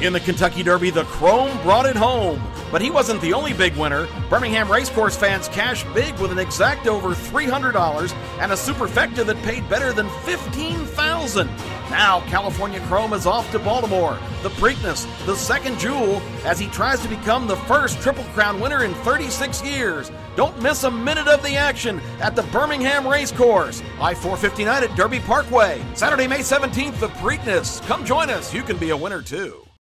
In the Kentucky Derby, the Chrome brought it home. But he wasn't the only big winner. Birmingham Racecourse fans cashed big with an exacta over $300 and a superfecta that paid better than $15,000. Now, California Chrome is off to Baltimore, the Preakness, the second jewel, as he tries to become the first Triple Crown winner in 36 years. Don't miss a minute of the action at the Birmingham Racecourse, I 459 at Derby Parkway. Saturday, May 17th, the Preakness. Come join us. You can be a winner too.